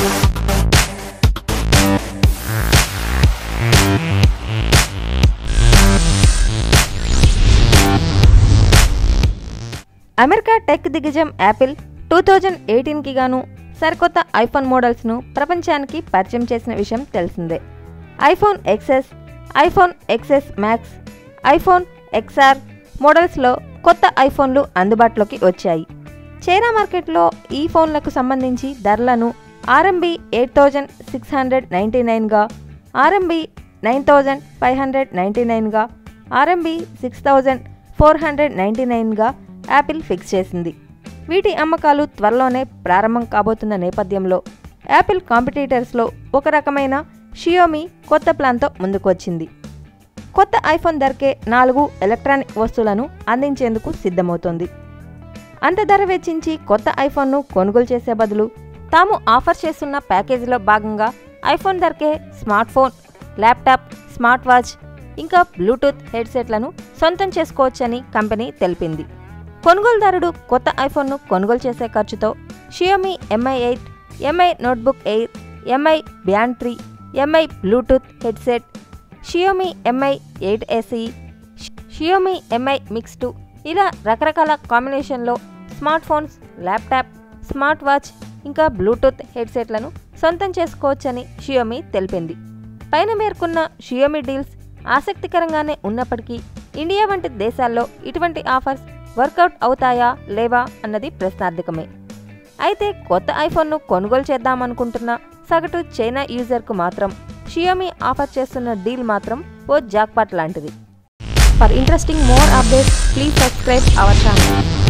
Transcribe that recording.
America tech దిగ్గజం Apple two thousand ఎయిటీన్కి గాను సరికొత్త ఐఫోన్ మోడల్స్ను ప్రపంచానికి పరిచయం చేసిన విషయం తెలిసిందే. IPhone XS iPhone XS Max iPhone XR మోడల్స్లో కొత్త ఐఫోన్లు అందుబాటులోకి వచ్చాయి. చైనా మార్కెట్లో ఈ ఫోన్లకు సంబంధించి ధరలను RMB eight thousand six hundred ninety నైన్గా RMB nine thousand five hundred ninety నైన్గా RMB six thousand four hundred ninety నైన్గా Apple fix చేసింది. వీటి అమ్మకాలు త్వరలోనే ప్రారంభం కాబోతున్న నేపథ్యంలో యాపిల్ కాంపిటీటర్స్లో ఒక రకమైన షియోమి కొత్త ప్లాన్తో ముందుకొచ్చింది. కొత్త ఐఫోన్ ధరకే నాలుగు ఎలక్ట్రానిక్ వస్తువులను అందించేందుకు సిద్ధమవుతోంది. అంత ధర వెచ్చించి కొత్త ఐఫోన్ను కొనుగోలు చేసే బదులు తాము ఆఫర్ చేస్తున్న ప్యాకేజీలో భాగంగా ఐఫోన్ ధరకే smart phone laptop smart watch ఇంకా బ్లూటూత్ హెడ్సెట్లను సొంతం చేసుకోవచ్చని కంపెనీ తెలిపింది. కొనుగోలుదారుడు కొత్త ఐఫోన్ను కొనుగోలు చేసే ఖర్చుతో Xiaomi Mi eight Mi notebook air Mi band three Mi bluetooth headset Xiaomi Mi eight SE Xiaomi Mi Mix two ఇలా రకరకాల కాంబినేషన్లో smart phones laptop smart watch ఇంకా బ్లూటూత్ హెడ్సెట్లను సొంతం చేసుకోవచ్చని షియోమి తెలిపింది. పైన పేర్కొన్న షియోమి డీల్స్ ఆసక్తికరంగానే ఉన్నప్పటికీ ఇండియా వంటి దేశాల్లో ఇటువంటి ఆఫర్స్ వర్కౌట్ అవుతాయా లేవా అన్నది ప్రశ్నార్థకమే. అయితే కొత్త ఐఫోన్ను కొనుగోలు చేద్దామనుకుంటున్న సగటు చైనా యూజర్కు మాత్రం షియోమి ఆఫర్ చేస్తున్న డీల్ మాత్రం ఓ జాక్పాట్ లాంటిది. For interesting more updates please subscribe our channel.